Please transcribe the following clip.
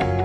Bye.